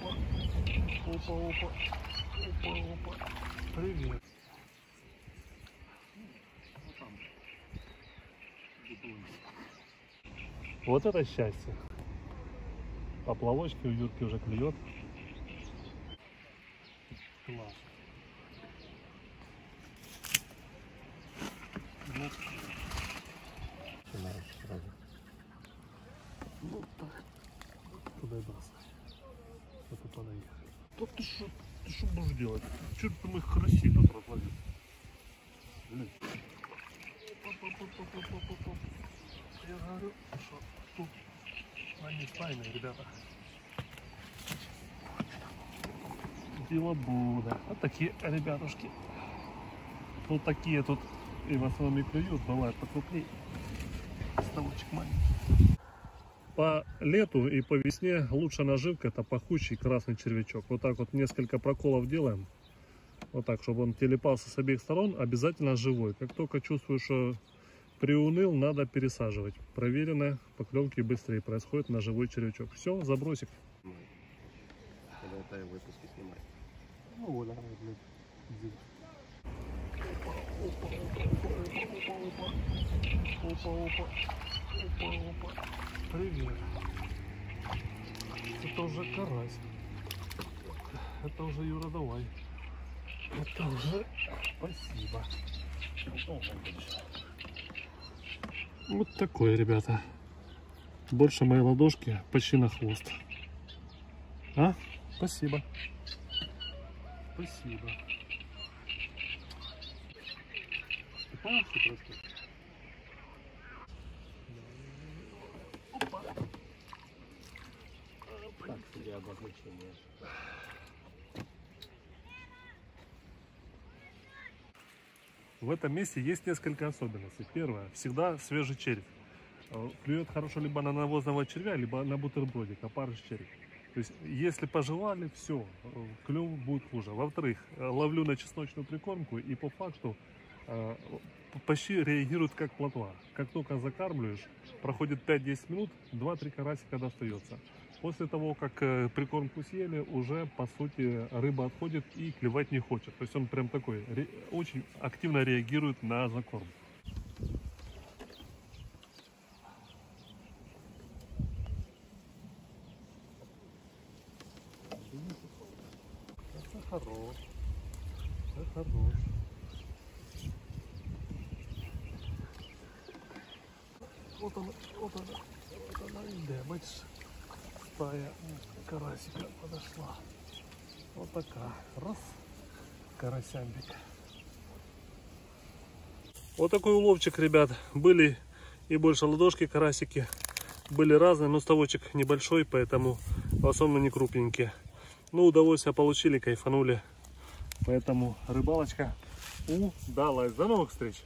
опа. Опа, опа. Опа, опа. Привет. Вот это счастье. Поплавочки у Юрки уже клюет. Класс. Ну, начинаем сразу. Ну так. Туда и бросай. Это подойдет. Да ты что, ты что будешь делать? Че ты моих карасей тут разловил? Блин. Я говорю, что тут они файные, ребята. Дело Буда. Вот такие ребятушки. Вот такие тут и в основном и клюют, бывают покрупнее. Ставочек маленький. По лету и по весне лучшая наживка это пахучий красный червячок. Вот так вот несколько проколов делаем. Вот так, чтобы он телепался с обеих сторон, обязательно живой. Как только чувствую, что приуныл, надо пересаживать. Проверено, поклевки быстрее происходит на живой червячок. Все, забросик. Когда это выпуски снимать. Ну, Оля, блядь, Опа, опа. Опа, опа. Привет. Это уже карась. Это уже Юра, давай. Это уже спасибо. Вот такой, ребята. Больше моей ладошки почти на хвост. А? Спасибо. Спасибо. Ты понял, что происходит? Так себе обозначение. В этом месте есть несколько особенностей. Первое, всегда свежий червь. Э, Клюет хорошо либо на навозного червя, либо на бутербродик, опарыш червь. То есть, если пожевали, все, клев будет хуже. Во-вторых, э, ловлю на чесночную прикормку и по факту э, почти реагирует как плотва. Как только закармливаешь, проходит 5-10 минут, 2-3 карасика достается. После того, как э, прикормку съели, уже по сути рыба отходит и клевать не хочет. То есть он прям такой, очень активно реагирует на закорм. Это хорош. Это хорош. Вот она, вот она, вот она, де, бачиш, стая карасика подошла. Вот такая, раз, карасямбик. Вот такой уловчик, ребят, были и больше ладошки карасики, были разные, но ставочек небольшой, поэтому в основном не крупненькие. Ну, удовольствие получили, кайфанули, поэтому рыбалочка удалась. До новых встреч!